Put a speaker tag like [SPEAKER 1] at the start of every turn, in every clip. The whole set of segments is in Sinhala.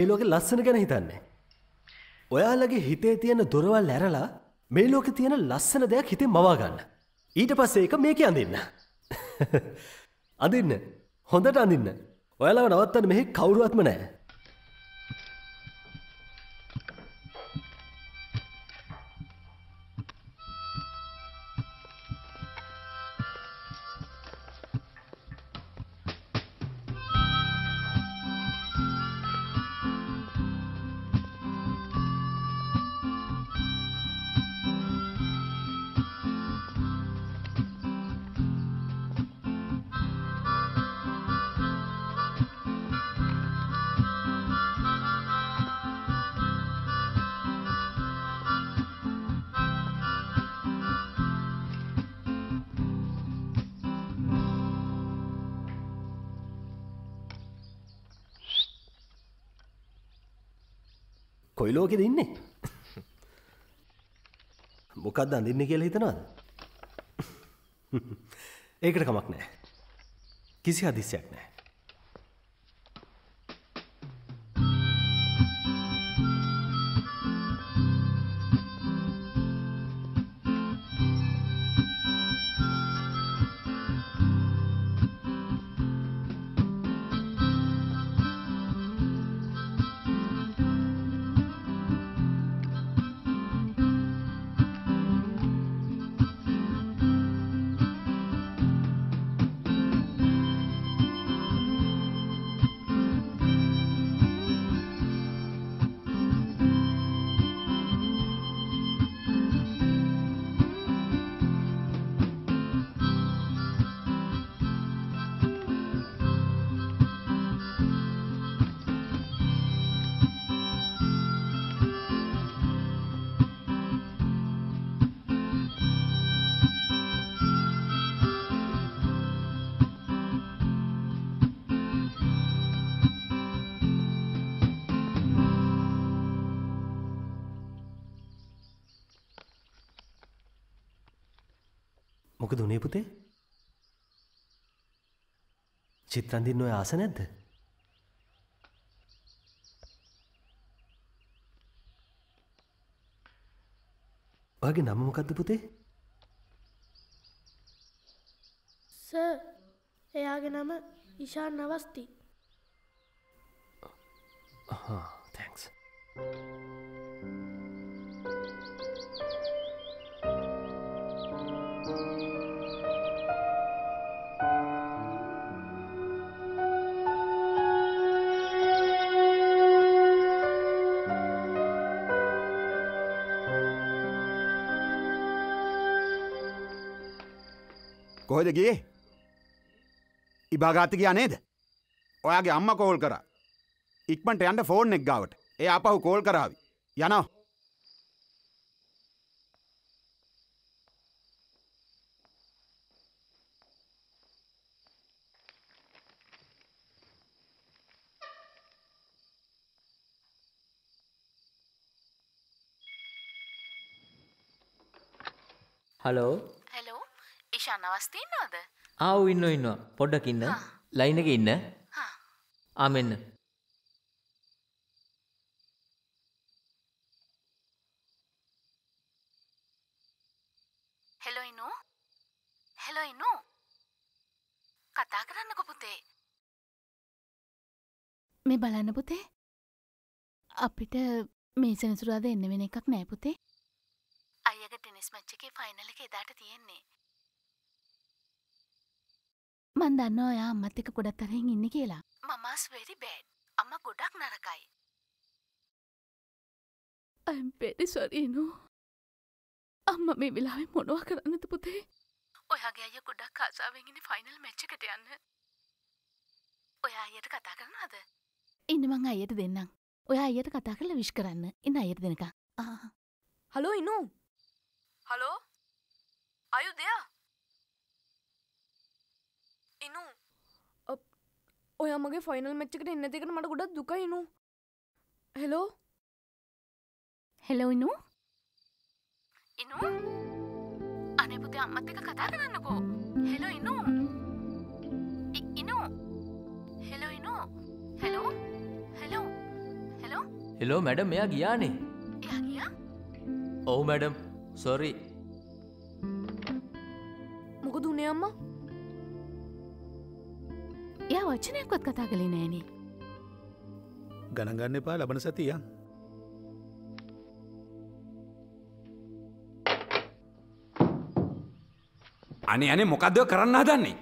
[SPEAKER 1] මේ ලෝකෙ ලස්සන ගැන හිතන්නේ. ඔයාලගේ හිතේ තියෙන දොරවල් ඇරලා මේ ලෝකෙ තියෙන ලස්සන දෙයක් හිතේ මවාගන්න. ඊට පස්සේ ඒක මේක අඳන්න. අඳන්න හොඳට අඳන්න. ඔයාලාව නවත්තන්න මෙහි කවුරුවත්ම නෑ. කොයි ලෝකෙද ඉන්නේ. මොකක්ද අඳන්න කියලා හිතනවාද? ඒකට කමක් නෑ කිසි හදිස්යක් නෑ චිත්‍රන්දින්න ඔය ආස නැද්ද? ඔයාගේ නම මොකක්ද පුතේ?
[SPEAKER 2] ස එයාගේ නම ඉශාන් නවස්ති
[SPEAKER 1] තැන්ක්ස්
[SPEAKER 3] කොහෙද ගියේ? ඉභාගාති කියා නේද? ඔයාගේ අම්ම කෝල් කර. ඉක්මට යන්ට ෆෝන් එක් ගාවට. ඒ අපහු කෝල් කරාවි. යනවා.
[SPEAKER 4] හලෝ
[SPEAKER 5] හෙලෝ ඉශා නවස්තින්නවද
[SPEAKER 4] ආව් ඉන්න ඉන්න පොඩ්ඩක් ඉන්න. ලයින් එක ඉන්න. ආ මෙන්න.
[SPEAKER 5] හෙලෝ ඉනු හෙලෝ ඉනු කතා කරන්නකො පුතේ.
[SPEAKER 6] මේ බලන්න පුතේ. අපිට මේ සෙනසුරාද එන්න වෙන එකක් නෑ පුතේ.
[SPEAKER 5] අයක ටෙනිස් මච්ච එකේ ෆයිනල් එක එදාට තියෙන්නේ
[SPEAKER 6] මන් දන්න ඔයා අම්මත් එක ගොඩත් තරහෙන් ඉන්න කියලා.
[SPEAKER 5] මමස් වෙරි බෑඩ් අම්ම ගොඩක් නරකයි.
[SPEAKER 6] ඇම්පෙඩි සොරීනු අම්ම මේ වෙලාවෙ මොනවා කරන්නද පුතේ?
[SPEAKER 5] ඔයාගේ අය ගොඩක් ආසාාවෙන්ගෙන ෆයිනල් මච්චකට යන්න. ඔයා අයට කතා කරනද
[SPEAKER 6] ඉන්න මං අයට දෙන්නම්. ඔය අයට කතා කරලා විශ් කරන්න. ඉන්න අයට දෙනක
[SPEAKER 7] හලෝ ඉනු හලෝ? අයු දෙයා ඉනු. ඔය මගේ ෆයිනල් මච්චකට එන්න දෙකට මට ගොඩක් දුකයිනු හෙලෝ?
[SPEAKER 6] හෙලොයිනු
[SPEAKER 5] ඉනු? අනෙපුතේ අම්මත් එක කතා කරන්නකෝ. Hello Inu? Inu? Hello Inu? Hello? Hello?
[SPEAKER 4] Hello? Madam මෙයා ගියානේ.
[SPEAKER 5] එයා ගියා?
[SPEAKER 4] ඔහු මැඩම් සොරි
[SPEAKER 6] වචනයක්වත් කතා කළේ නෑනේ
[SPEAKER 8] ගණගන්න එපා ලබන සතියන්
[SPEAKER 9] අනේ අනේ මොකක්ද ඔය කරන්න හදන්නේ?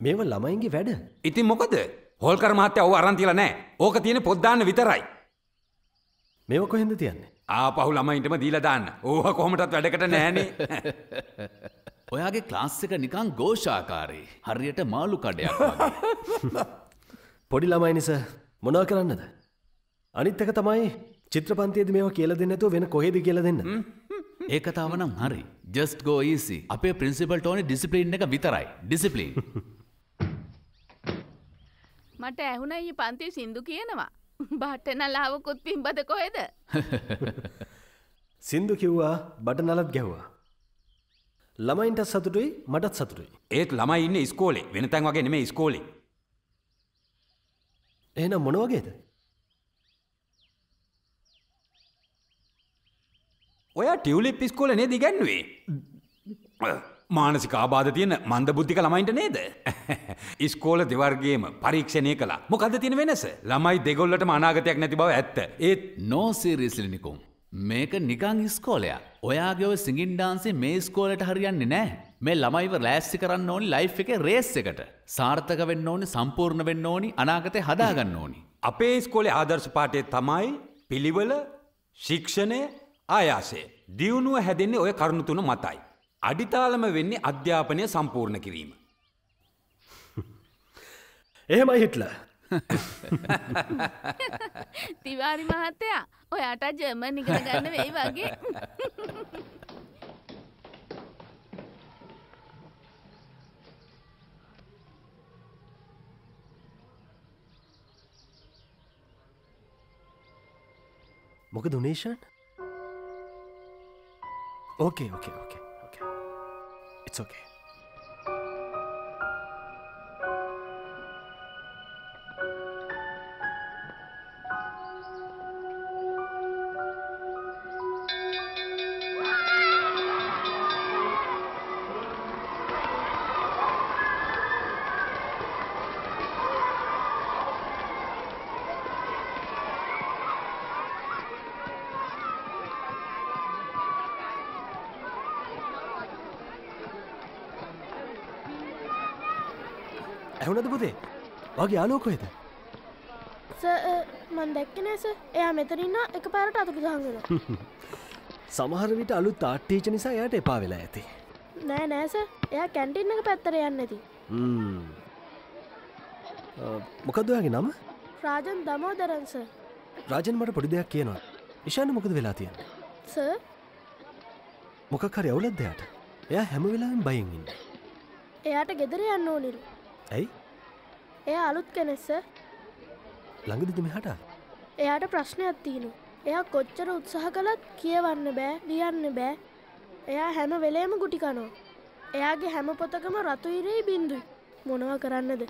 [SPEAKER 1] මේව ළමයින්ගේ වැඩ.
[SPEAKER 9] ඉතින් මොකද? හොල්කර මහත්තයා ඔව අරන් තියලා නැහැ. ඕක තියෙන පොත් දාන්න විතරයි.
[SPEAKER 1] මේව කොහෙන්ද තියන්නේ?
[SPEAKER 9] ආපහු ළමයින්ටම දීලා දාන්න. ඕව කොහොමටත් වැඩකට නැහනේ
[SPEAKER 8] ඔයාගේ ක්ලාස් එක නිකං ගෝෂාකාරී. හරියට මාළු කඩයක් වගේ.
[SPEAKER 1] පොඩි ළමයි නිස මොනා කරන්නද? අනිත් එක තමයි චිත්‍රපන්තියද මේවා කියල දෙන්නතු වෙන කොහෙද කියල දෙන්න.
[SPEAKER 8] ඒ කතාව නම් හරි. ජස්ට ගෝ ඊසි අපේ ප්‍රින්සිපල් ටෝනි ඩිසිපලින් එක විතරයි. ඩිසිපලින්
[SPEAKER 6] මට ඇහුන ඒ පන්ති සින්දු කියනවා. බට්ට නලාවකුත් පිම්බද කොහෙද?
[SPEAKER 1] සින්දු කිව්වා බට නලත් ගැව්වා ළමයින්ට සතුටුයි මටත් සතුටුයි.
[SPEAKER 9] ඒත් ළමයි ඉන්න ස්කෝලේ වෙන තැන් වගේ නෙමේ ස්කෝලේ
[SPEAKER 1] එහෙනම් මොනවගේද
[SPEAKER 9] ඔය ටියවලිප් ස්කෝල නේද ඉගැන්වේ මානසික ආබාධ තියෙන මන්ද බුද්ධික ළමයින්ට නේද? ඉස්කෝල දෙවර්ගේම පරීක්ෂණය කලා මොකද තියෙන වෙනස? ළමයි දෙගොල්ලට අනාගතයක් නැති බව ඇත්ත. ඒත්
[SPEAKER 8] නෝසිරිසිලිනිකුම් මේක නිකං ඉස්කෝලයක්. ඔයාගේ ඔය සිගින් ඩාන්සේ මේ ස්කෝලට හරියන්නේ නෑ. මේ ළමයිව ලෑස්සි කරන්න ඕනි ලයිෆ් එක රේස් එකට. සාර්ථක වෙන්න ඕනි සම්පූර්ණ වෙන්න ඕනි අනාගතය හදාගන්න ඕනි.
[SPEAKER 9] අපේ ස්කෝලේ ආදර්ශ පාටය තමයි පිළිවල ශික්ෂණය ආයාසය. දියුණුව හැදෙන්නේ ඔය කරුණු තුන මතයි. අඩිතාලම වෙන්නේ අධ්‍යාපනය සම්පූර්ණ කිරීම.
[SPEAKER 1] එහෙමයි හිටල
[SPEAKER 6] තිවාරි මහත්තයා ඔයාට ජර්මන් ඉගෙන ගන්න වෙයි වගේ.
[SPEAKER 1] මොක දුනේෂන් ඕකේ ඕකේ ඕකේ ඕකේ ඉట్స్ ඕකේ වගේ යාලෝකොහෙද
[SPEAKER 2] මන් දැක්කනේස එයා මෙතනින්න එක පැරට අතුරු දහගෙන
[SPEAKER 1] සමහර විට අලුත් තාට්ටීච නිසා යට එපා වෙලා ඇති.
[SPEAKER 2] නෑ නෑස එයා කැන්ටින්නක පැත්තර යන්න ඇති.
[SPEAKER 1] මොකදයාගේ නම?
[SPEAKER 2] රාජන් දමෝදරන්ස
[SPEAKER 1] රාජන් මට පොඩි දෙයක් කියනවා. ඉශාන මොකද වෙලා තියන්න?
[SPEAKER 2] ස
[SPEAKER 1] මොකක් හරි අවුලත් දෙයට එයා හැම වෙලාෙන් බයින් ඉන්න.
[SPEAKER 2] එයාට ගෙදර යන්න ඕනිරු
[SPEAKER 1] ඇයි
[SPEAKER 2] එයා අලුත් කෙනෙස්ස
[SPEAKER 1] ළඟදිද මෙහට?
[SPEAKER 2] එයාට ප්‍රශ්නයක් තියනු එයා කොච්චර උත්සාහ කළත් කියවන්න බෑ ලියන්න බෑ. එයා හැම වෙලේම ගුටිකනෝ එයාගේ හැම පොතකම රතුයිරේ බින්දුයි. මොනව කරන්නද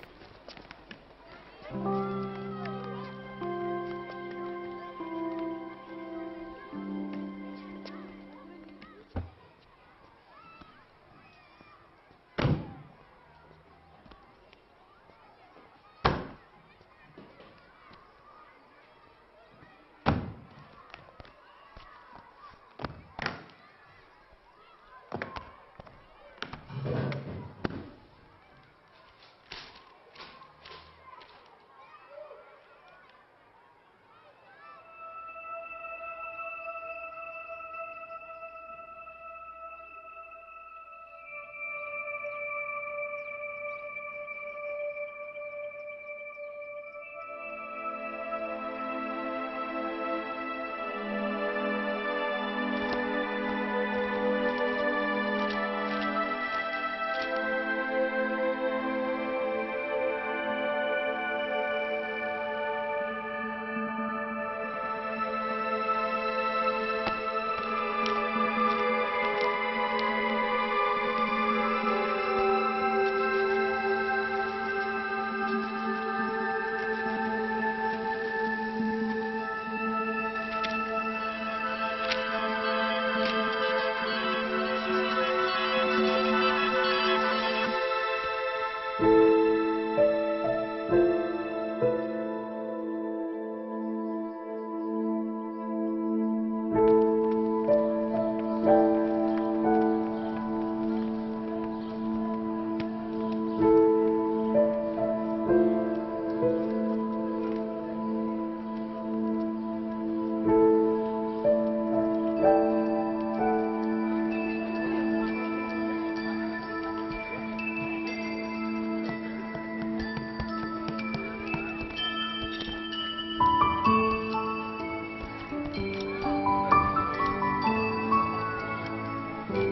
[SPEAKER 1] Well,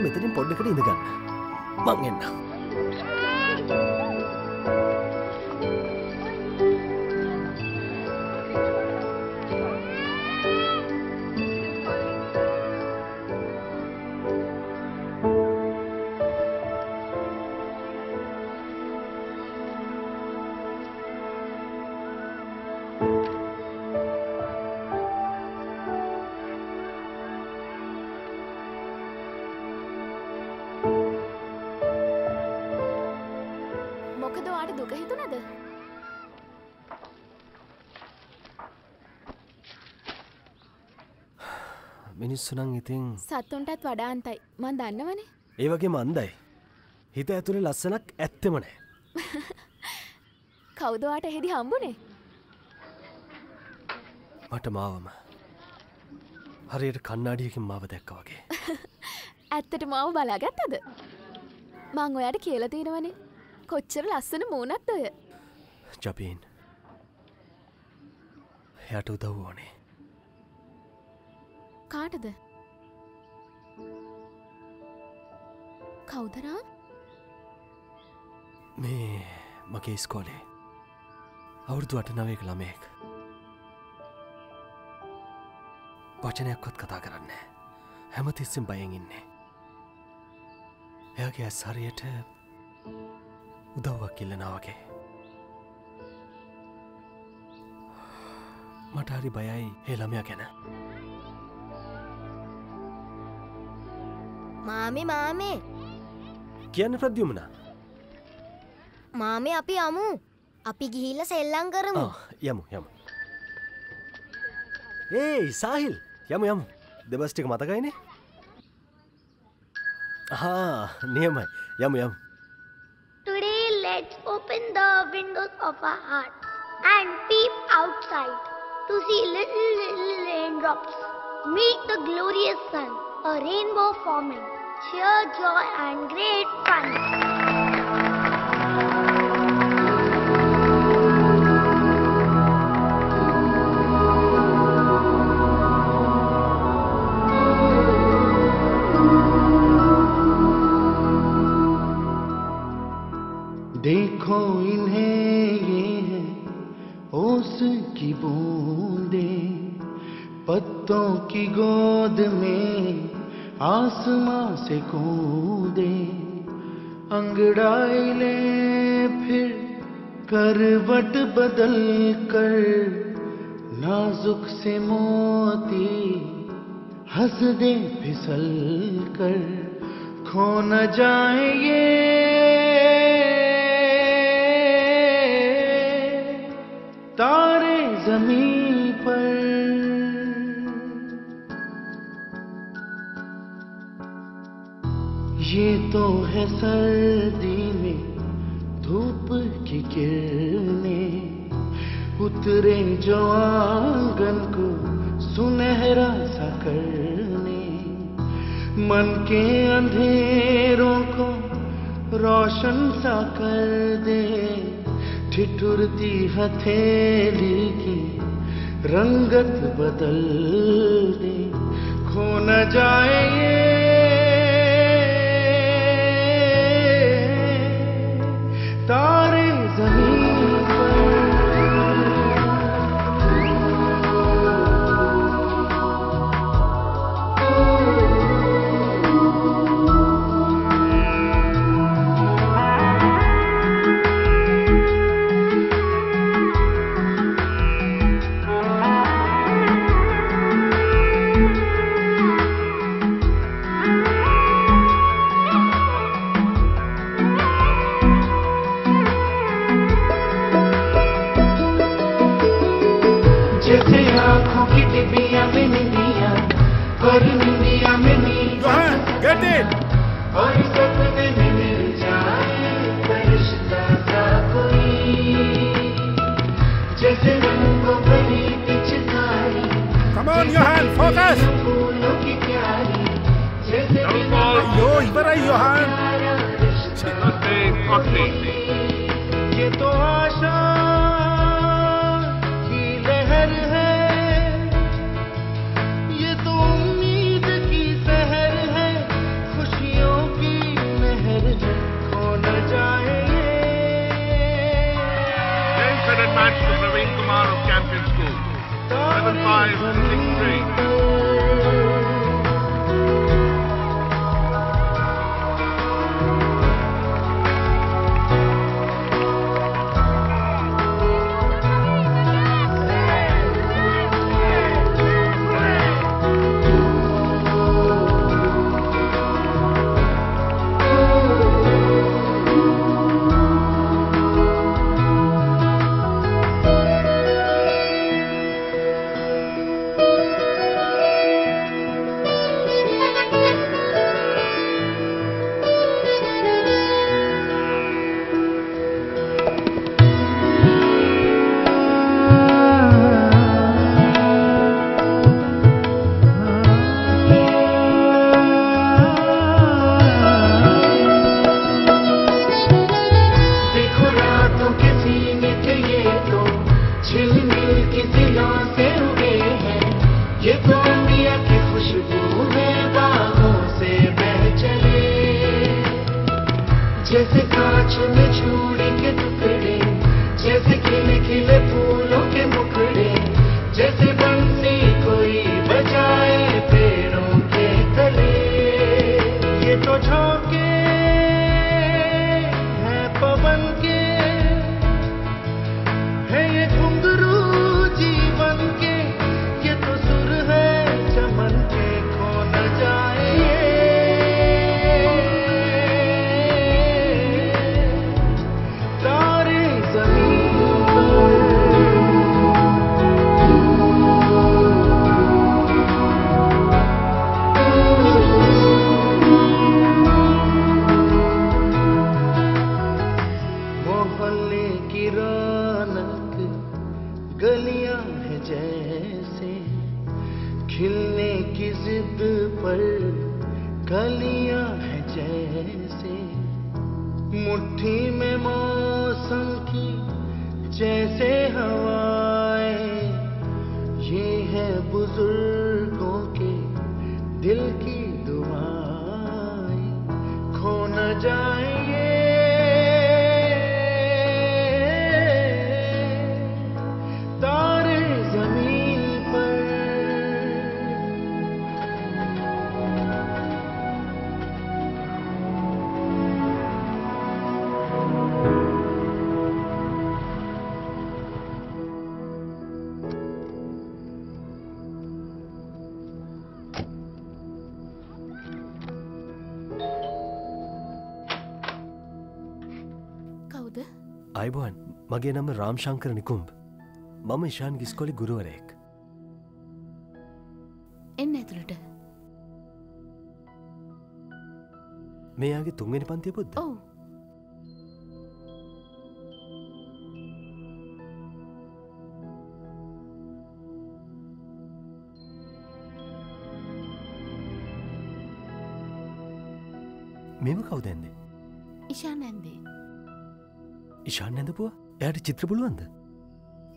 [SPEAKER 1] metode yang pondok
[SPEAKER 6] ini dengan Mang Enang.
[SPEAKER 1] මිනිස්සුනං ඉතින්
[SPEAKER 6] සත්තුන්ටත් වඩාන්තයි මන් දන්නවනේ.
[SPEAKER 1] ඒ වගේ මන්දයි හිත ඇතුළේ ලස්සනක් ඇත්තෙමනෑ
[SPEAKER 6] කෞදවාට හෙදි හම්බුනේ?
[SPEAKER 1] මට මාවම. හරියට කන්නාඩියකින් මාව දැක්ක වගේ.
[SPEAKER 6] ඇත්තට මාව බලාගත්තද? මං ඔයාට කියල තියෙනවනේ. කොච්චර ලස්සන මූනත් ඔය?
[SPEAKER 1] ජපීන්. යට උදව් ඕනේ
[SPEAKER 6] කාටද? කෞදරා
[SPEAKER 1] මේ මගේ ස්කෝලේ අවුරුදු අට නවයක ළමයෙක්. වචනයක්වත් කතා කරන්න හැමතිස්සෙන් බයෙන් ඉන්නේ. එයාගේ ඇස් හරියට උදව්වක් ඉල්ලනාවගේ මට හරි බයයි හෙළමයා ගැන.
[SPEAKER 10] මාමේ මාමේ.
[SPEAKER 1] කියන්න ප්‍රද්‍යුමනා
[SPEAKER 10] මාමේ අපි අමු අපි ගිහිල්ල සෙල්ලං කරමු.
[SPEAKER 1] යමු යමු. ඒ සාහිල්. යමු යමු. දෙබස්ටික මතකයිනේ හා නියමයි. යමු යමු.
[SPEAKER 11] Today, let's open the windows of our heart and peep outside to see little, little raindrops. Meet the glorious sun, a rainbow forming. Cheer, joy, and great fun.
[SPEAKER 12] देखो इन्हें ये है ओस की बूंदे पत्तों की गोद में आसमां से कूदे, अंगड़ाई ले फिर करवट बदल कर, नाजुक से मोती हंस दे फिसल कर, खो न जाए ये। तारे ज़मीन ये तो है सर्दी में धूप की किरणें। उतरे जो आँगन को सुनहरा सा करने। मन के अंधेरों को रोशन सा कर दे। ठिठुरती हथेली की रंगत बदल दे। खो न जाए ये the Go ahead,
[SPEAKER 3] get it. Come on, Johan, focus.
[SPEAKER 12] Don't fall.
[SPEAKER 3] Yo, इधर आई
[SPEAKER 12] योहान. नमस्ते, नमस्ते. ये तो
[SPEAKER 13] आशा to Praveen Kumar of Campion School. 7-5,
[SPEAKER 12] मोहल्ले की रौनक, गलियाँ है जैसे। खिलने की जिद पर कलियाँ है जैसे। मुट्ठी में मौसम की जैसे हवाएँ, ये है बुज़ुर्गों
[SPEAKER 1] මගේ නම රාම් ශංකර නිකුම්බ. මම ඉශාන් ගිස්කොලි ගුරුවරයෙක්.
[SPEAKER 6] එන්න ඇතුළට.
[SPEAKER 1] මේයාගේ තුන්වෙනි පන්තිය පුද්ද?
[SPEAKER 6] ඔව්.
[SPEAKER 1] මෙම කවුදැන්නේ
[SPEAKER 6] ඉශා නැන්දේ
[SPEAKER 1] ඉශාන් නැඳපුවා එයට චිත්‍ර පුළුවන්ද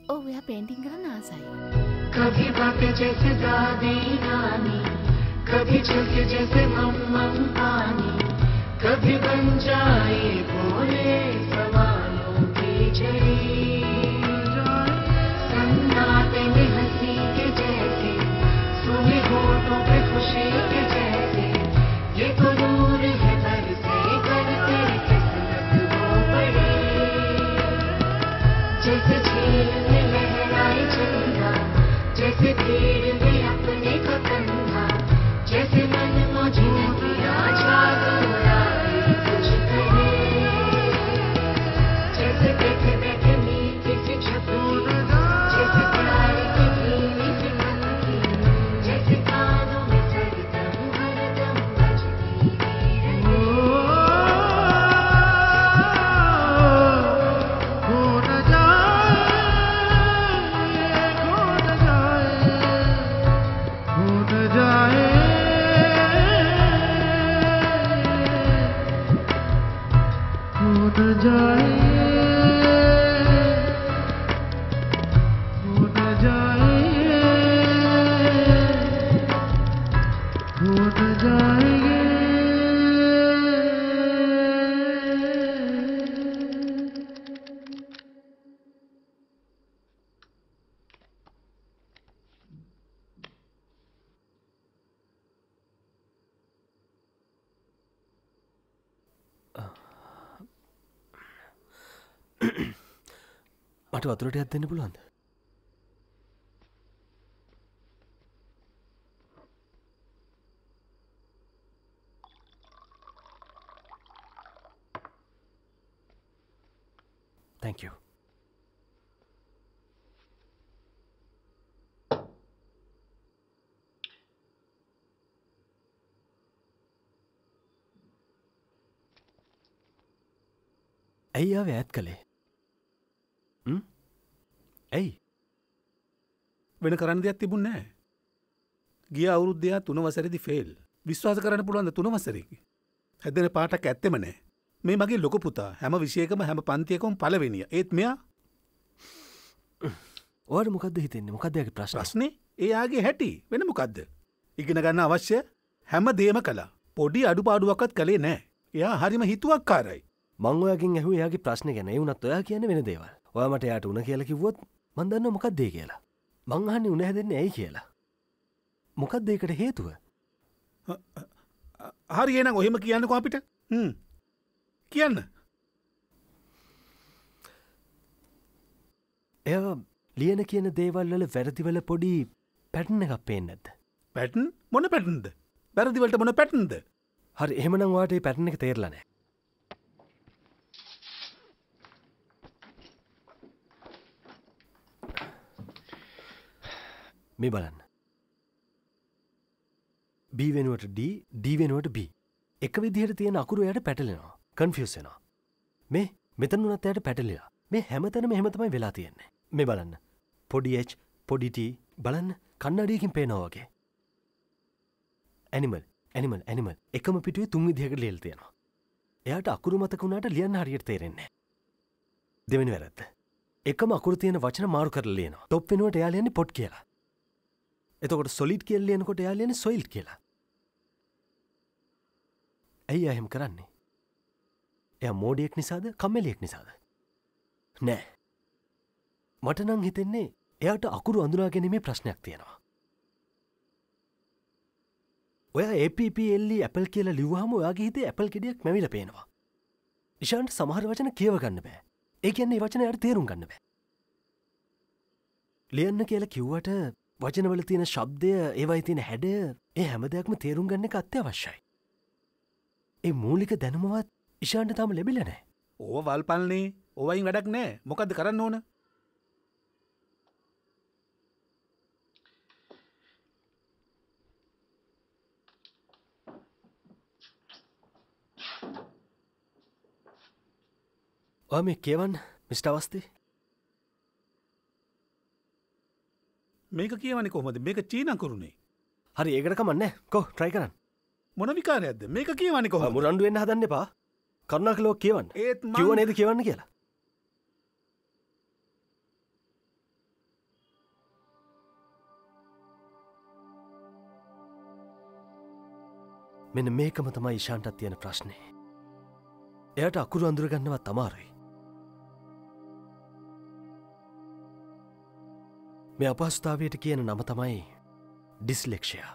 [SPEAKER 6] ඔව් එයා පේන්ටිං කරන්න ආසයි
[SPEAKER 12] कभी बातें जैसे दादी नानी कभी झलके जैसे मम मम पानी कभी बन जाए भोले सवालों की झड़ी सन्नाटे में हंसी के जैसे सुने होठों पे खुशी Yeah.
[SPEAKER 1] මට වතුරට ඇත් දෙන්න පුළුවන්ද? Thank you. ඇයි ආව ඇත් කළේ? ඇයි?
[SPEAKER 14] වෙන කරන්න දෙයක් තිබුණ නෑ ගිය අවුරුද්ධයා තුනවසරදි ෆෙල් විශ්වාස කරන්න පුළුවන්ද තුනවසරකි? හැදෙන පාටක් ඇත්තෙම නෑ මේ මගේ ලොක පුතා හැම විෂයකම හැම පන්තියකොම් පලවෙනිය ඒත් මෙයා?
[SPEAKER 1] ඕට මොකක්ද හිතෙන්නේ? මොකක්දයක ප්‍රශ්
[SPEAKER 14] ප්‍රශ්නේ? එයාගේ හැටි. වෙන මොකක්ද ඉගෙන ගන්න අවශ්‍ය හැම දේම කලා පොඩි අඩුපාඩුවක්ත් කළේ නෑ එයා හරිම හිතුවක් කාරයි
[SPEAKER 1] මංගෝයකින් ඇහ යාගේ ප්‍රශ්න ගැන. වනත් ඔයා කියන වෙන දේවල්. ඔයාමට යායට උන කියලා මන්දන්න මොකක්දේ කියලා. මංහන්න උන හැදෙන්නේ ඇයි කියලා. මොකක් දේකට හේතුව?
[SPEAKER 14] හරි එනම් ඔහෙම කියන්නකො අපිට. කියන්න.
[SPEAKER 1] එය ලියන කියන දේවල්වල වැරදිවල පොඩි පැටන එකක් පේෙන් නැද්ද?
[SPEAKER 14] පැටන් මොන පැටන්ද වැරදිවලට මොන පැටන්ද
[SPEAKER 1] හරි එහෙමනංවාට පැටන එක තේරලනෑ මේ බලන්න. B වෙනුවට D D වෙනුවට B. එක විදිහට තියෙන අකුරු යට පැටලෙනවා. කන්ෆියසෙනවා මේ මෙතන වනත් යට පැටලිලා. මේ හැමතැනම එහෙමතමයි වෙලා තියෙන්නේ. මේ බලන්න. පොඩි H පොඩිට බලන්න. කන්නඩියකින් පේනවාගේ ඇනිමල් ඇනිමල් ඇනිමල් එකම පිටුවේ තුන් විදිහකට ලියල් තියෙනවා. එයාට අකුරු මතක වුණාට ලියන්න හරියට තේරෙන්නේ දෙවෙනි වැරද්ද. එකම අකුරු තියෙන වචන මාරු කරලා ලියනවා. ටොප් වෙනුවට එයා ලියන්නේ පොට් කියලා. එතකොට සොලිට් කියල් ලියනකොට එයා ලියන්නේ සොයිල් කියලා. ඇයි එහෙම කරන්නේ? එය මෝඩියෙක් නිසාද කම්මලියෙක් නිසාද? නෑ. මට නං හිතෙන්නේ එයාට අකුරු අඳුනා ගැනීමේ ප්‍රශ්නයක් තියෙනවා. ඔය APPල්ලි ඇපල් කියල ලිවහම ඔයාගේ හිතේ ඇපල් කෙඩියක් මැවිල පේනවා. ඉශාන්ට සමහර වචන කියව ගන්න බෑ. ඒ කියන්නේ වචන යට තේරුම් ගන්න බෑ. ලියන්න කියලා කිව්වට වචනවල තියෙන ශබ්දය ඒවයි තියෙන හැඩ ඒ හැම දෙයක්ම තේරුම් ගන්න එක අත්‍යවශ්‍යයි. ඒ මූලික දැනුමවත් ඉශාන්ට තම ලැබිල නෑ
[SPEAKER 14] ඕ වල්පල්න්නේ ඕවයින් වැඩක් නෑ මොකද කරන්න ඕන?
[SPEAKER 1] ඔය මේ කියවන්න මිස්ට අවස්තේ
[SPEAKER 14] මේක කියවන කොහොමද? මේක චීන කරුණේ.
[SPEAKER 1] හරි ඒකට කමන්න. කෝ ට්‍රයි කරන්න.
[SPEAKER 14] මොන විකාරයක්ද? මේක කියවන කොහ
[SPEAKER 1] මුරන්ඩුවෙන් හදන්න එපා. කරුණා කලෝ කියවන්න.
[SPEAKER 14] ඒත්
[SPEAKER 1] කිව නේද කියවන්න කියලා? මෙන මේකම තමයි ඉශාන්ටත් තියෙන ප්‍රශ්නය එයට අකුරු අඳුරගන්නවත් අමාරුයි මේ අපහස්ථාවයට කියන නම තමයි ඩිස්ලෙක්ෂයා.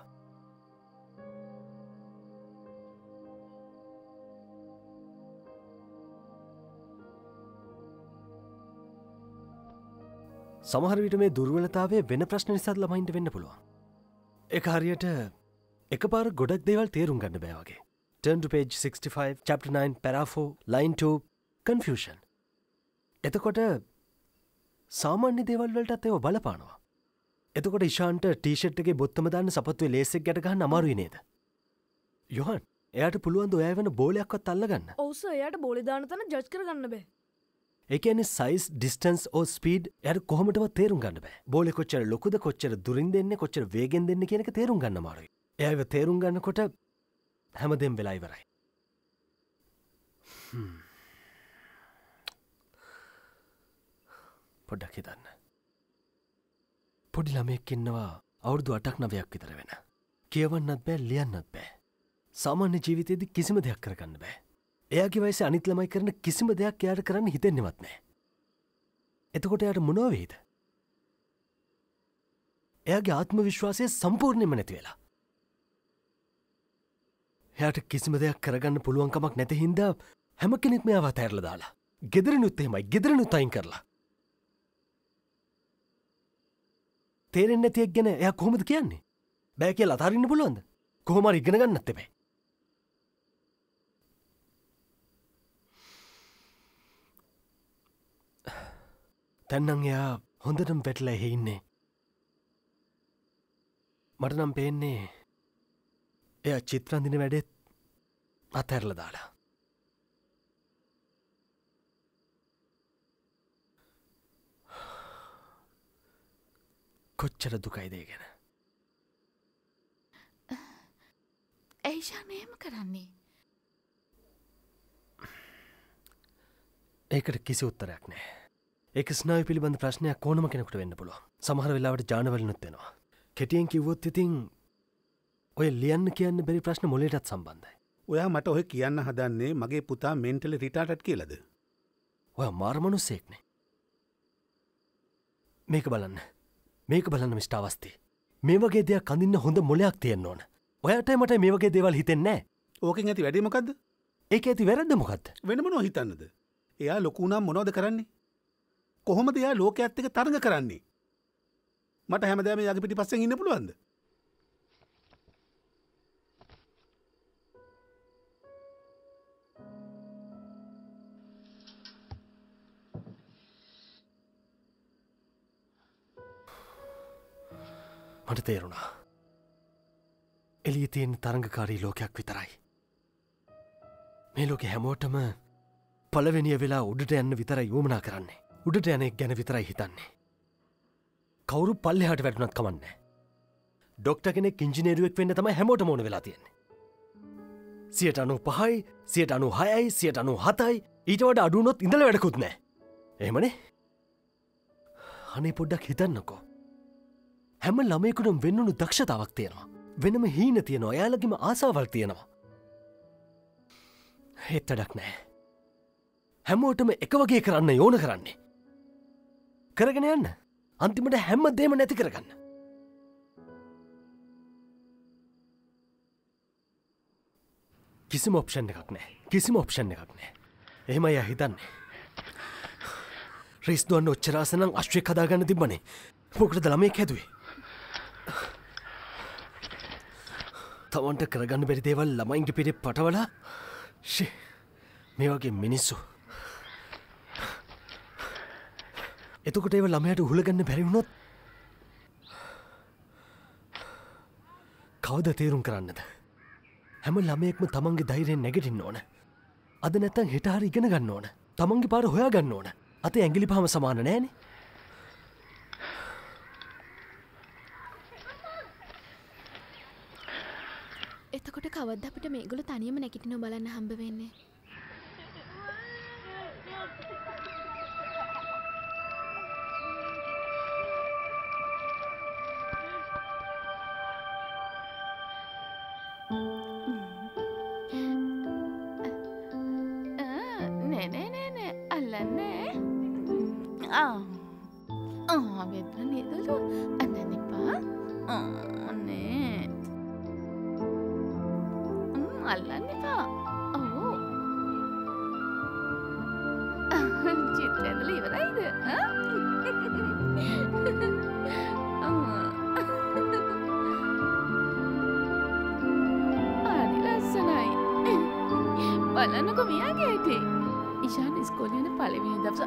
[SPEAKER 1] සමහරවිට මේ දුර්වලතාවේ වෙන ප්‍රශ්න නිසාත් ළමයින්ට වෙන්න පුළුවන්. එක හරියට එක පාර ගොඩක් දේවල් තේරුම් ගන්න බෑවගේ turn to page 65 chapter 9 parafo line 2 confusion. එතකොට සාමාන්‍ය දේවල් වලටත් ඒව බලපානවා. එතකොට ඉශාන්ට ටීෂට්ගේ බොත්තම දාන්න සපත්වේ ලේසෙක් ගැට ගහන්න අමාරුයි නේද? යොහන් එයට පුළුවන් ඔය වෙන බෝලයක්වත් අල්ලගන්න?
[SPEAKER 7] ඔවුස එයට බෝලිධාන තන ජජ් කරගන්න බෑ.
[SPEAKER 1] එකන සයිස් ඩිස්ටන්ස් ස්පීඩ් යට කොහමටව තේරුම් ගන්න බෑ. බෝල කොච්චර ලොකුද කොච්චර දුරින් දෙන්න කොච්චර වේගෙන් දෙන්න කියනක තේරුම් ගන්න මාරුයි ඇව තේරුම් ගන්න කොට හැමදෙම් වෙලා ඉවරයි පොඩ්ඩක් හිතන්න. පොඩි ළමයෙක් ඉන්නවා අවුරදු අටක් නවයක් විතර වෙන. කියවන්නත් බෑ ලියන්නත් බෑ. සාමාන්‍ය ජීවිතයේද කිසිම දෙයක් කරගන්න බෑ. එයාගේ වයිස අනිත් ළමයි කරන කිසිම දෙයක් යායට කරන්න හිතෙන්නෙවත් නෑ. එතකොට යට මොනොවේද එයාගේ ආත්ම විශ්වාසය සම්පූර්ණයම නැති වෙලා. එයාට කිසිම දෙයක් කරගන්න පුළුවන්කමක් නැති හින්දා හැම කෙනෙක් මෙයාව තැරල දාලා ගෙදරනුත් එහෙමයි ගෙදරනුත් අයින් කරලා. තේරෙන් ඇතියක් ගැන එය කොහොමද කියන්නේ? බෑ කිය අතාරන්න පුළුවන්ද? කොහොම ඉගෙන ගන්නත් එබේ තැන්නං එයා හොඳටම පැටල එහෙඉන්නේ මට නම් පේන්නේ එය චිත්‍රන්දින වැඩෙත් අතැරල දාලා. කොච්චර දුකයිදේ ගැන?
[SPEAKER 5] ඇයිෂාන එහෙම කරන්නේ.
[SPEAKER 1] ඒකට කිසි උත්තරයක් නෑ ඒක ස්නාව පිළිබඳ ප්‍රශ්නයක් ඕනම කෙනෙකුට වෙන්න පුළුව සමහර වෙලාවට ජානවලනුත්වෙනවා කෙටියෙන් කිව්වොත් ඉතින් ඔය ලියන්න කියන්න බැරි ප්‍රශ්න මොලටත් සම්බන්ධයි.
[SPEAKER 14] ඔයා මට ඔය කියන්න හදන්නේ මගේ පුතා මෙන්ටල රිටාටත් කියලද?
[SPEAKER 1] ඔය මාර්මනුස්සෙක්නේ මේක බලන්න මේක බලන්න මිෂ්ටාවස්ති මේ වගේ දෙයක් කඳන්න හොඳ මොලයක් තියෙන්න්න ඕන. ඔයට මට මේ වගේ දේවල් හිතෙන්නේ
[SPEAKER 14] ඕකෙන් ඇති වැඩීමකක්ද
[SPEAKER 1] ඒක ඇති වැරද්ද මොකක්ද
[SPEAKER 14] වෙනම නොහිතන්නද එයා ලොකුනම් මොනෝද කරන්නේ? කොහොම දෙයා ලෝක ඇත්තක තරඟ කරන්නේ? මට හැමදෑම යග පිටි පස්සෙන් ඉන්න පුළුවන්ද
[SPEAKER 1] මට තේරුණා. එලිය තියෙන තරංගකාරී ලෝකයක් විතරයි. මේ ලෝක හැමෝටම පලවෙනිය වෙලා උඩට යන්න විතර යෝමනා කරන්නේ. උඩට යනෙක් ගැන විතරයි හිතන්නේ. කවුරු පල්ලෙහට වැටුනත් කමන්න ඩොක්ට කෙනෙක් ඉංජිනේරුවෙක් වෙන්න තම හැමෝට මෝන වෙලා තියෙන්නේ. සියට අනු පහයි සියට අනු හයයි සියට අනු හතයි. ඊට වට අඩුනොත් ඉඳල වැඩකුත් නෑ එමනේ අනේ පොඩ්ඩක් හිතන්නකෝ. හැම ළමයකුටම් වෙන්නනු දක්ෂතාවක් තියෙනවා. වෙනම හීන තියෙනවා. යාලගිම ආසාවල් තියෙනවා. හෙත්තඩක් නෑ හැමෝටම එක වගේ කරන්න යෝන කරන්නේ. කරගෙන යන්න. අන්තිමට හැම්ම දේම නැති කරගන්න. කිසිම ඔප්ෂන් එකක් නෑ කිසිම ඔප්ෂන් එකක් නෑ එහෙම ය හිතන්නේ. රිස්දුවන්න ඔච්චරාසනම් අශ්වය කදාගන්න තිබනේ පොකට ළමය හැදුවේ? තවන්ට කරගන්න බැරි දේවල් ළමයින්ට පිරි පටවලා ශි මේ වගේ මිනිස්සු. එතකොට ඒව ළමයට හුළගන්න බැරිවුණොත් කවද තේරුම් කරන්නද? හැම ළමයෙක්ම තමන්ගේ දෛරයෙන් නැගටින්න ඕන. අද නැත්තන් හෙටහරි ඉගෙන ගන්න ඕන. තමන්ගේ පාර හොයා ගන්න ඕන. අත ඇගිලි පහම සමාන නෑනේ.
[SPEAKER 6] එතකොට කවද අපිට මේගොල තනියම නැකිටින බලන්න හම්බ වෙන්නේ?
[SPEAKER 5] බලන්නකො මෙයාගේ ඇටේ. ඉශාන ස්කෝලයන පලවිනි දවස.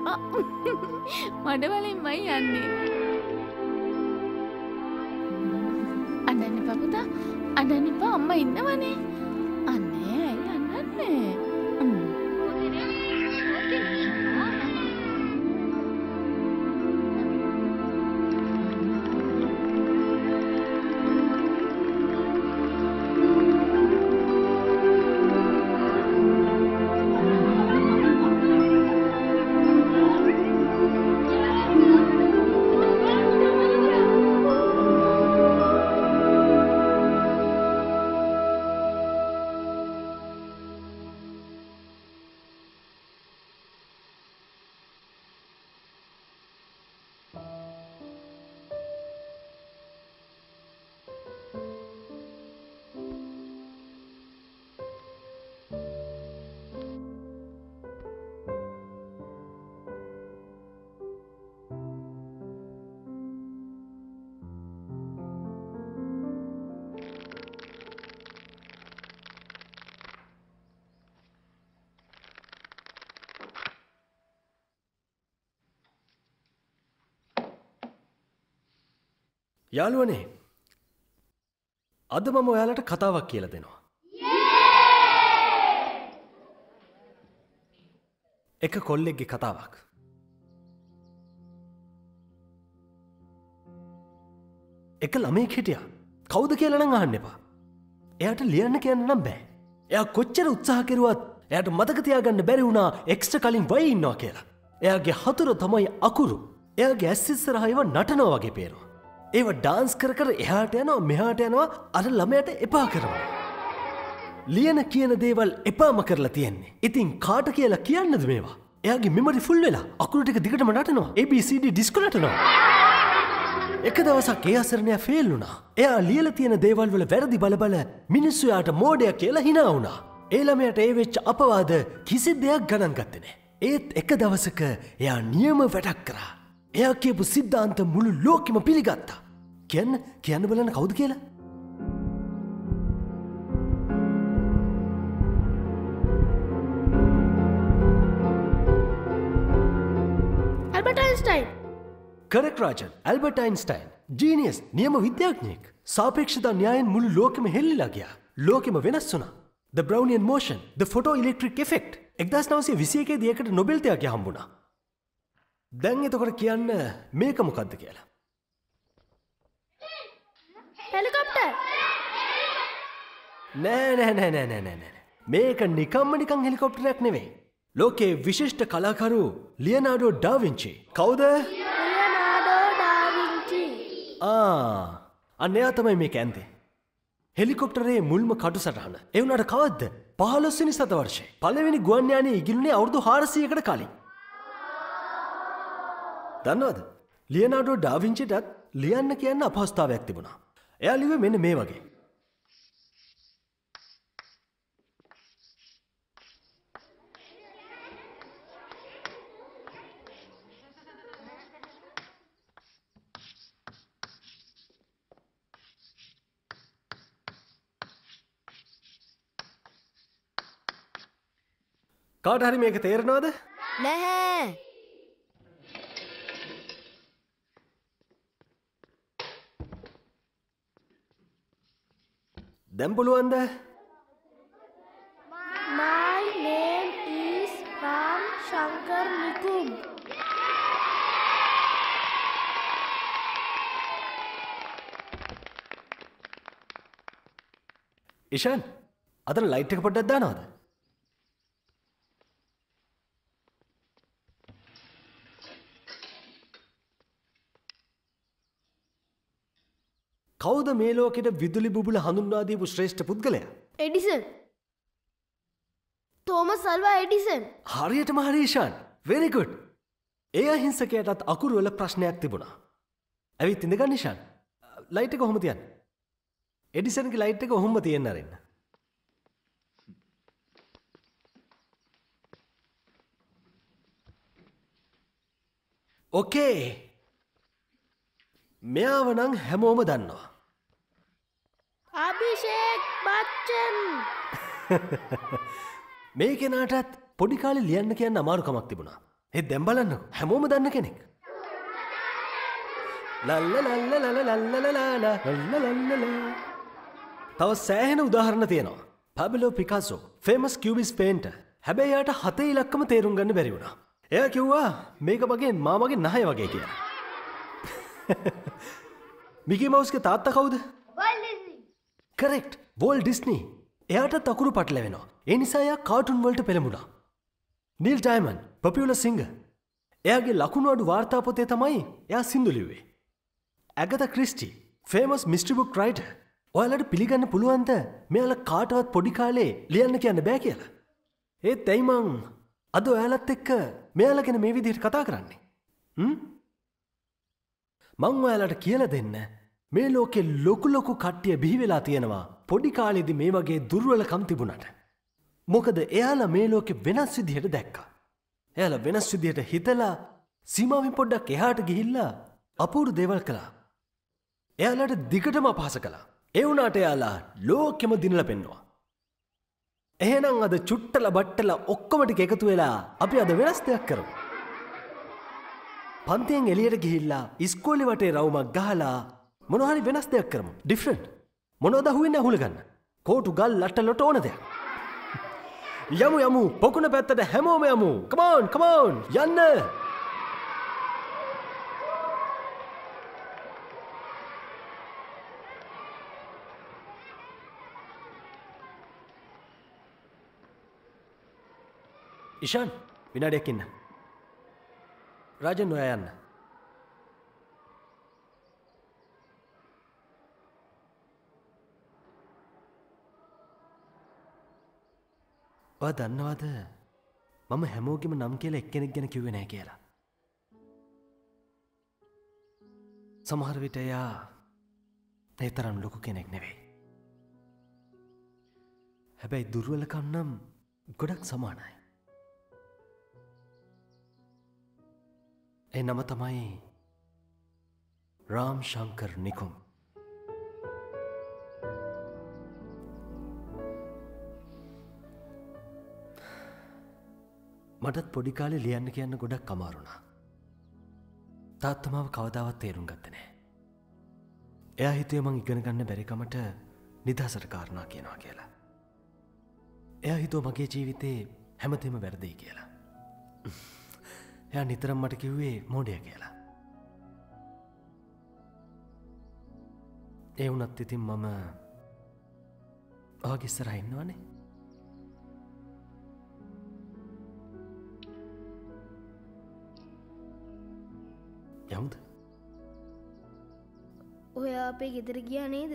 [SPEAKER 5] මඩ වලින්මයි යන්නේ. අඩන්න පපුතා අඩන්න එපා අම්ම ඉන්නවනේ.
[SPEAKER 1] යාළුවනේ අද මම ඔයාලට කතාවක් කියල දෙනවා. එක කොල්ලෙක්ගේ කතාවක්. එක ළමෙක් හිටිය කෞද කියලන අහන්න එපා. එයට ලියන්න කියන්න නම් බෑ. එයා කොච්චර උත්සාහ කෙරුවත් එයට මතකතියාගන්න බැරි වුණා එක්ස්ට කලින් වයි ඉන්නවා කියලා. එයාගේ හතුර තමයි අකුරු. එයාගේ ඇස්සිස්සරහයිව නටනෝ වගේ පේනවා. ඒව ඩාන්ස් කර කර එහාට යනවා මෙහාට යනවා අර ළමයට එපා කරනවා. ලියන කියන දේවල් එපාම කරලා තියෙන්නේ. ඉතින් කාට කියලා කියන්නද මේවා. එයාගේ මෙමරි ෆුල් වෙලා අකුරටික දිගටම නටනවා ABCD ඩිස්කනටනවා. එක දවසක් ඒ අසරණය ෆෙල් වුණා. එයා ලියල තියෙන දේවල් වල වැරදි බලබල මිනිස්සු යාට මෝඩයක් කියලා හිනා වුණා. ඒළමයට ඒ වෙච්ච අපවාද කිසි දෙයක් ගණන් ගත්තනේ. ඒත් එක දවසක එයා නියම වැඩක් කරා. එයා කියපු සිද්ධාන්ත මුළු ලෝකෙම පිළිගත්තා. කියන්න කියන්න බලන කවුද කියලා.
[SPEAKER 2] ඇල්බටයින්ස්ටයින්
[SPEAKER 1] කරෙක් රාජන් ඇල්බර්ට අයින්ස්ටයින් ජීනියස් නියම විද්‍යාඥයෙක් සාපේක්ෂතා න්‍යායෙන් මුළු ලෝකෙම හෙල්ලිලා ගියා ලෝකෙම වෙනස් වුණා The Brownian motion, the photoelectric effect. එක්දස් නවසේ විසියකේ දියකට නොබෙල්තයක් හම්බුණා. දැන් එතකොට කියන්න මේක මොකක්ද කියලා.
[SPEAKER 2] හෙලිකොප්ටර්
[SPEAKER 1] නෑ නෑ නෑ නෑ නෑ නෑ නෑ. මේක නිකම්ම නිකං හෙලිකොප්ටරයක් නෙවෙයි. ලෝකේ විශිෂ්ට කලාකරු ලියනාඩෝ ඩාවිංචි. කවුද?
[SPEAKER 2] ලියනාඩෝ ඩාවිංචි
[SPEAKER 1] ආ අන්න එයා තමයි මේ ඇන්තේ. හෙලිකොප්ටරේ මුල්ම කටු සටහන. එවුනට කවද්ද පහලොස්වනි සත වර්ෂය. පලවෙනි ගුවන්්‍යානය ඉගිලුණේ අවුදු හාරසියකට කලින්. දන්නවද? ලියනාඩෝ ඩාවිංචිටත් ලියන්න කියන්න අපහස්ථාවයක් තිබුණා. එයා ලිව මෙන්න මේ වගේ. කාට හරි මේක තේරෙනවද?
[SPEAKER 10] නැහැ.
[SPEAKER 1] දැන් පුළුවන්ද?
[SPEAKER 2] My name is Ram Shankar Nikum.
[SPEAKER 1] Ishan අතන ලයිට් එක පොඩ්ඩක් දානවද? කවුද මේ ලෝකෙට විදුලි බුබුල හඳුන්වා දීපු ශ්‍රේෂ්ඨ පුද්ගලයා?
[SPEAKER 2] එඩිසන් තෝමස් සල්වා එඩිසන්
[SPEAKER 1] හරියටම හරි ඉෂාන්. very good. ඒ අහිංසකයටත් අකුරු වල ප්‍රශ්නයක් තිබුණා. ඇවිත් ඉඳගන්න ඉෂාන්. ලයිට් එක කොහොම තියන්නේ? එඩිසන්ගේ ලයිට් එක ඔහොම තියන්න අරින්න. ඕකේ. මෙයාව නම් හැමෝම දන්නවා.
[SPEAKER 2] අභිෂේක් බච්චන්
[SPEAKER 1] මේ කෙනාටත් පොඩිකාලි ලියන්න කියන්න අමාරුකමක් තිබුණා. එත් දැම්බලන්න හැමෝම දන්න කෙනෙක්. ලල්ල ලල්ල ලල ලල්ලලලාල ලල්ලලල්ලල. තව සෑහෙන උදාහරණ තියෙනවා. පබිලෝ පිකාසෝ ෆේමස් කිවබිස් පේන්ට හැබැයියට හතේ ඉලක්කම තේරුම් ගන්න බැරි වුණා. එය කිව්වා මේක මගේ මාමගේ නහය වගේ කියලා. මිකි මවස්ගේ තාත්ත කවුද? කරෙක්ට් වෝල් ඩිස්නී එයාට තකුරු පටල වෙනවා. ඒ නිසායා කාටුන් වලට පෙළමුණා. නිල් ටයිමන් පපියුල සිංහ එයාගේ ලකුණු අඩු වාර්තාපොතේ තමයි එයා සිින්දුලිවේ. Agatha Christie famous mystery book writer ඔයාලට පිළිගන්න පුළුවන්ද මෙයාල කාටවත් පොඩි කාලේ ලියන්න කියන්න බෑ කියලා. ඒත් ඇයිමං අද ඔයාලත් එක්ක මෙයාලගෙන මේ විදිහට කතා කරන්නේ. මං ඔයාලට කියල දෙන්න මේ ලෝකෙ ලොකු ලොකු කට්ටිය බිහිවෙලා තියෙනවා පොඩි කාලෙදි මේ වගේ දුර්වලකම් තිබුණට. මොකද එයාලා මේ ලෝකෙ වෙනස් විදිහට දැක්ක. එයාල වෙනස් විදිහට හිතලා සීමාවෙන් පොඩ්ඩක් එහාට ගිහිල්ලා අපූරු දේවල් කළා. එයාලට දිගටම අපහස කළා. එවුනාට එයාලා ලෝකෙම දිනල පෙන්නවා. එහෙනම් අද චුට්ටල බට්ටල ඔක්කොමටික එකතු වෙලා අපි අද වෙනස් දෙයක් කරමු. පන්තියෙන් එලියට ගිහිල්ලා ඉස්කෝලි වටේ රවුමක් ගහලා මොනහරි වෙනස් දෙයක් කරම. ඩිෆරන්ට් මොනොද හුවෙන්න හුළගන්න කෝටු ගල් ලට්ටලොට ඕන දෙයක්. යමු යමු. පොකුණ පැත්තට හැමෝම යමු. කමෝන් කමෝන් යන්න. ඉෂාන් විනාඩයක් ඉන්න. රාජන් ඔයා යන්න. ඔය දන්නවාද මම හැමෝගෙම නම් කියලා එක්කෙනෙක් ගැන කිව්වේ නෑ කියලා. සමහර විට එයා ඒ තරම් ලොකු කෙනෙක් නෙවෙයි. හැබැයි දුර්වලකම් නම් ගොඩක් සමානයි. ඒ නම තමයි රාම් ශංකර් නිකුම්. මටත් පොඩිකාලෙ ලියන්න කියන්න ගොඩක් කමාරුණා. තාත්තමාව කවදාවත් තේරුම් ගත්තනෑ. එයා හිතේ මං ඉගෙන ගන්න බැරිකමට නිදහසට කාරණා කියනවා කියලා. එයා හිතුව මගේ ජීවිතේ හැමතෙම වැරදියි කියලා. එයා නිතරම් මට කිව්වේ මෝඩය කියලා. ඒ වුනත් ඉතින් මම ඔහගිස්සර ඉන්නවනේ යමුද
[SPEAKER 2] ඔයා අපේ ගෙදර ගියා නේද?